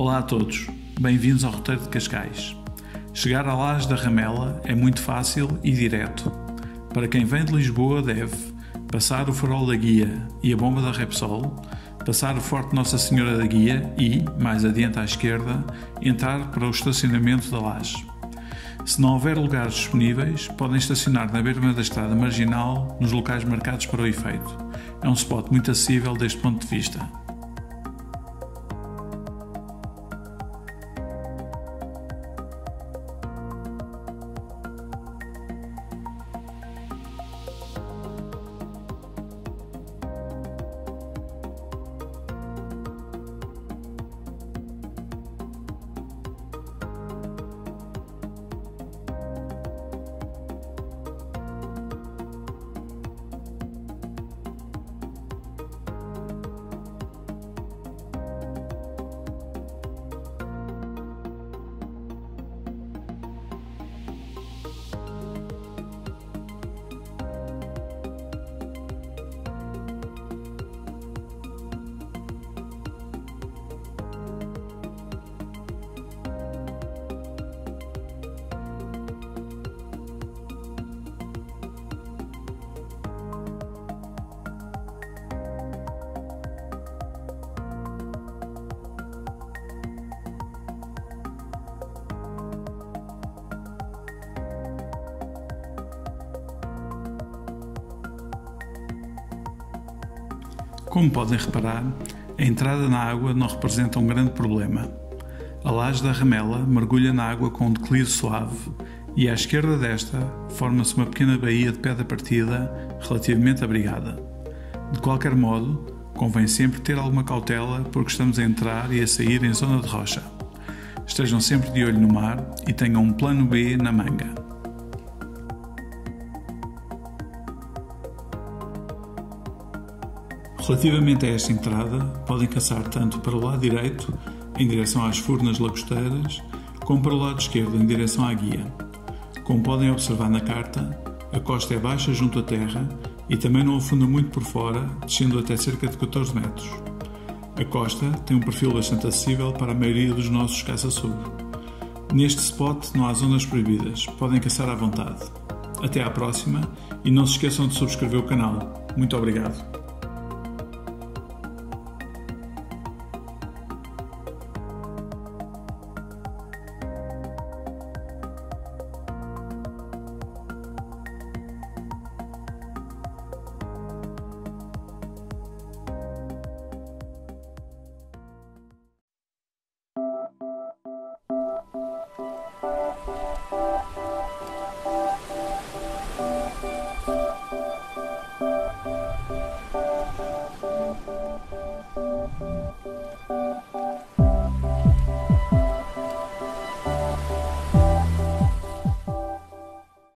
Olá a todos, bem-vindos ao Roteiro de Cascais. Chegar à Laje da Ramela é muito fácil e direto. Para quem vem de Lisboa, deve passar o farol da Guia e a bomba da Repsol, passar o Forte Nossa Senhora da Guia e, mais adiante à esquerda, entrar para o estacionamento da Laje. Se não houver lugares disponíveis, podem estacionar na beira da estrada marginal nos locais marcados para o efeito. É um spot muito acessível deste ponto de vista. Como podem reparar, a entrada na água não representa um grande problema. A laje da ramela mergulha na água com um declive suave e à esquerda desta forma-se uma pequena baía de pedra partida relativamente abrigada. De qualquer modo, convém sempre ter alguma cautela porque estamos a entrar e a sair em zona de rocha. Estejam sempre de olho no mar e tenham um plano B na manga. Relativamente a esta entrada, podem caçar tanto para o lado direito, em direção às furnas lagosteiras, como para o lado esquerdo, em direção à guia. Como podem observar na carta, a costa é baixa junto à terra e também não afunda muito por fora, descendo até cerca de 14 metros. A costa tem um perfil bastante acessível para a maioria dos nossos caça-sugro. Neste spot não há zonas proibidas, podem caçar à vontade. Até à próxima e não se esqueçam de subscrever o canal. Muito obrigado.